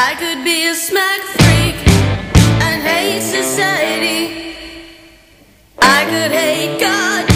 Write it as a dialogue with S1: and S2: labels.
S1: I could be a smack freak and hate society. I could hate God